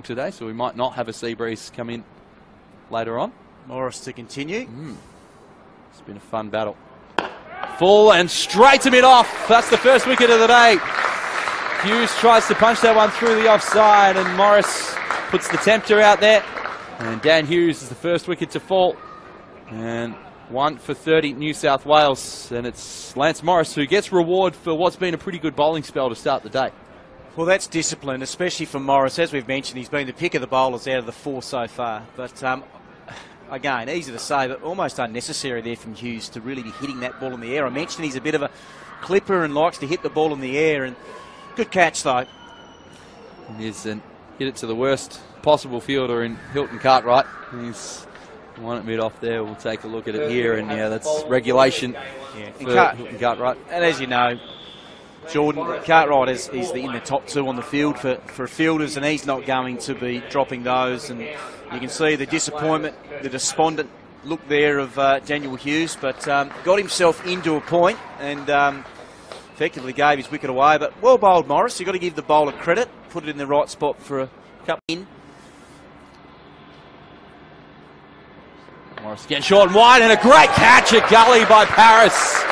today, so we might not have a sea breeze come in later on. Morris to continue. Mm. It's been a fun battle. Full and straight to mid off. That's the first wicket of the day. Hughes tries to punch that one through the offside, and Morris puts the tempter out there. And Dan Hughes is the first wicket to fall. And one for 30 New South Wales. And it's Lance Morris who gets reward for what's been a pretty good bowling spell to start the day. Well, that's discipline, especially from Morris. As we've mentioned, he's been the pick of the bowlers out of the four so far. But um, again, easy to say, but almost unnecessary there from Hughes to really be hitting that ball in the air. I mentioned he's a bit of a clipper and likes to hit the ball in the air. And good catch, though. It is, and hit it to the worst possible fielder in Hilton Cartwright. He's one at mid off there. We'll take a look at it here, and yeah, that's regulation yeah. for Cart- Hilton Cartwright. And as you know, Jordan Cartwright is, is the, in the top two on the field for, for fielders, and he's not going to be dropping those. And you can see the disappointment, the despondent look there of uh, Daniel Hughes, but um, got himself into a point and um, effectively gave his wicket away. But well bowled, Morris. You've got to give the bowler credit, put it in the right spot for a couple in. Morris getting short and wide, and a great catch at gully by Paris.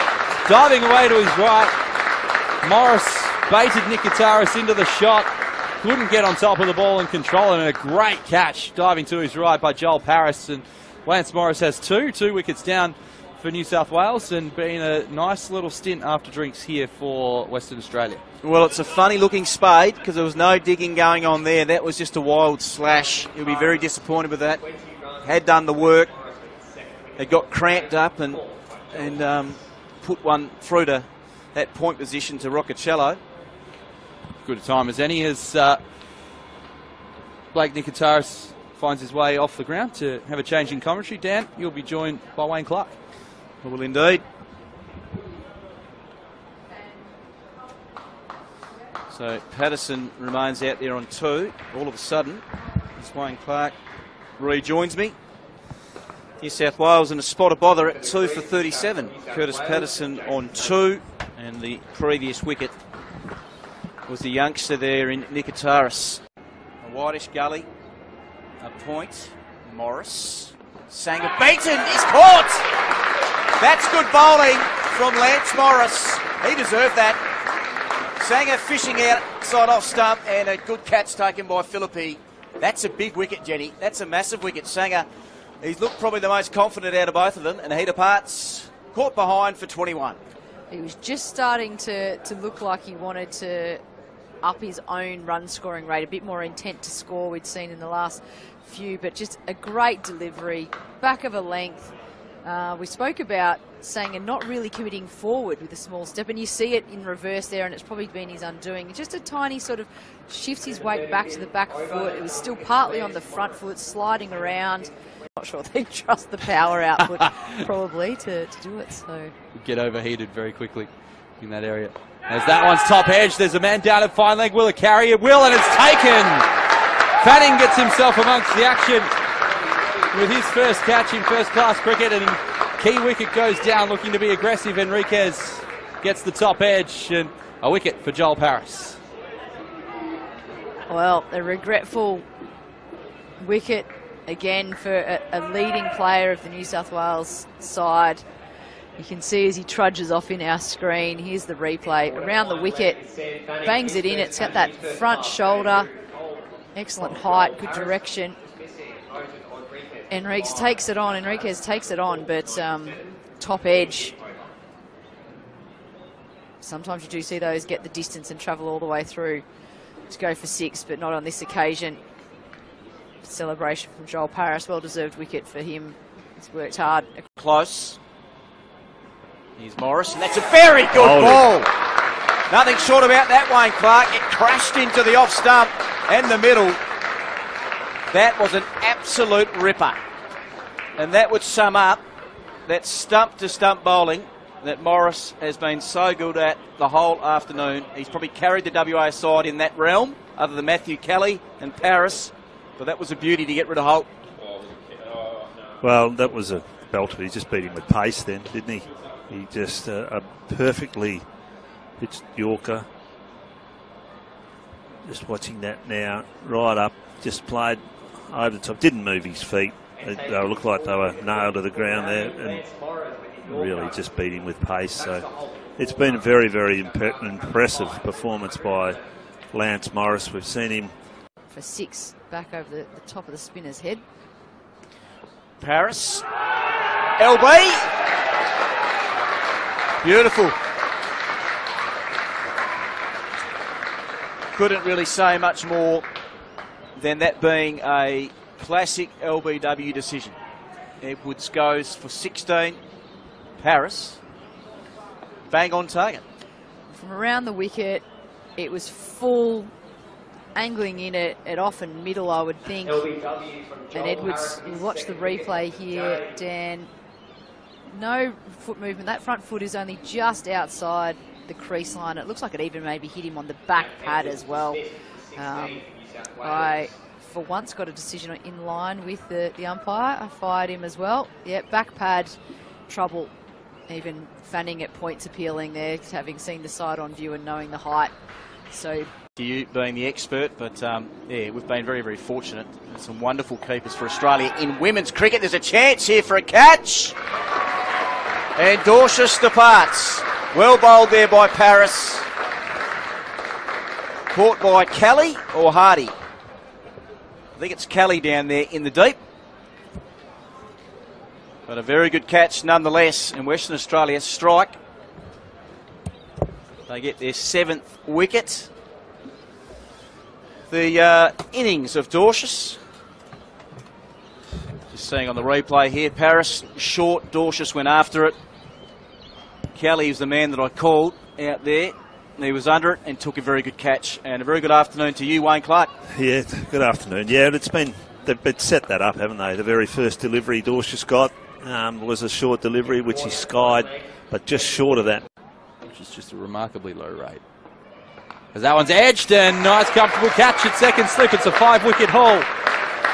Diving away to his right. Morris baited Nikitaras into the shot. Couldn't get on top of the ball and control it, and a great catch diving to his right by Joel Paris. And Lance Morris has two, two wickets down for New South Wales, and been a nice little stint after drinks here for Western Australia. Well, it's a funny looking spade because there was no digging going on there. That was just a wild slash. He'll be very disappointed with that. Had done the work, It got cramped up and and um, put one through to that point position to Rocchiccioli. Good a time as any as uh, Blake Nikitaras finds his way off the ground to have a change in commentary. Dan, you'll be joined by Wayne Clark. Well, indeed. So Patterson remains out there on two. All of a sudden, as Wayne Clark rejoins me. New South Wales in a spot of bother at two for 37. Curtis Patterson on two, and the previous wicket was the youngster there in Nikitaras. A whitish gully, a point. Morris. Sangha beaten, he's caught! That's good bowling from Lance Morris. He deserved that. Sangha fishing outside off stump, and a good catch taken by Philippe. That's a big wicket, Jenny. That's a massive wicket. Sangha, He's looked probably the most confident out of both of them, and Heater Parts caught behind for 21. He was just starting to, to look like he wanted to up his own run scoring rate, a bit more intent to score we'd seen in the last few, but just a great delivery, back of a length. Uh, we spoke about saying and not really committing forward with a small step, and you see it in reverse there, and it's probably been his undoing. Just a tiny sort of shifts his weight back to the back foot. It was still partly on the front foot, sliding around not sure they trust the power output probably to, to do it. So get overheated very quickly in that area. As that one's top edge, there's a man down at fine leg. Will it carry it? Will, and it's taken. Fanning gets himself amongst the action with his first catch in first class cricket, and key wicket goes down, looking to be aggressive. Henriques gets the top edge, and a wicket for Joel Paris. Well, a regretful wicket again for a, a, leading player of the New South Wales side. You can see as he trudges off in our screen. Here's the replay around the wicket, bangs it in. It's got that front shoulder, excellent height, good direction. Henriques takes it on. Henriques takes it on, but um, top edge. Sometimes you do see those get the distance and travel all the way through to go for six, but not on this occasion celebration from Joel Paris. Well deserved wicket for him. He's worked hard. Close. Here's Morris, and that's a very good Holy. ball. Nothing short about that, Wayne Clark. It crashed into the off stump and the middle. That was an absolute ripper. And that would sum up that stump to stump bowling that Morris has been so good at the whole afternoon. He's probably carried the WA side in that realm, other than Matthew Kelly and Paris. But that was a beauty to get rid of Holt. Well, that was a belter. He just beat him with pace then, didn't he? He just uh, a perfectly pitched Yorker. Just watching that now, right up just played over the top. Didn't move his feet. They, they looked like they were nailed to the ground there, and really just beat him with pace. So it's been a very, very imp- impressive performance by Lance Morris. We've seen him For six, back over the, the top of the spinner's head. Paris. LB. Beautiful. Couldn't really say much more than that being a classic LBW decision. Edwards goes for 16. Paris. Bang on target. From around the wicket, it was full, angling in it at off and middle, I would think. And Edwards, you watch the replay here, Dan. No foot movement. That front foot is only just outside the crease line. It looks like it even maybe hit him on the back pad as well. Um, I, for once, got a decision in line with the, the umpire. I fired him as well. Yeah, back pad, trouble. Even Fanning at points appealing there, having seen the side on view and knowing the height. So you being the expert, but um, yeah, we've been very, very fortunate. Some wonderful keepers for Australia in women's cricket. There's a chance here for a catch. And Dwarshuis departs. Well bowled there by Paris. Caught by Kelly or Hardie. I think it's Kelly down there in the deep. But a very good catch nonetheless. in Western Australia strike. They get their seventh wicket. The uh, innings of Dwarshuis. Just seeing on the replay here, Paris short, Dwarshuis went after it. Kelly is the man that I called out there. He was under it and took a very good catch. And a very good afternoon to you, Wayne Clark. Yeah, good afternoon. Yeah, it's been they've set that up, haven't they? The very first delivery Dwarshuis got um, was a short delivery, which he skied, but just short of that. Which is just a remarkably low rate. As that one's edged and nice comfortable catch at second slip. It's a five wicket haul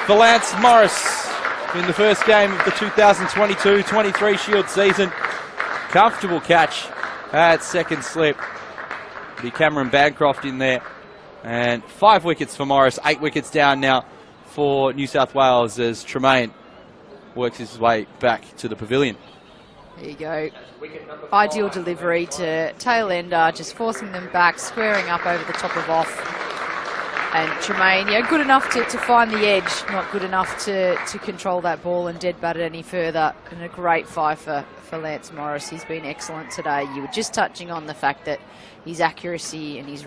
for Lance Morris in the first game of the 2022-23 Shield season. Comfortable catch at second slip. The Cameron Bancroft in there. And five wickets for Morris, eight wickets down now for New South Wales as Tremain works his way back to the pavilion. There you go. Ideal delivery to tail ender, just forcing them back, squaring up over the top of off. And Tremain, yeah, good enough to, to find the edge, not good enough to, to control that ball and dead bat it any further. And a great five for, for Lance Morris. He's been excellent today. You were just touching on the fact that his accuracy and his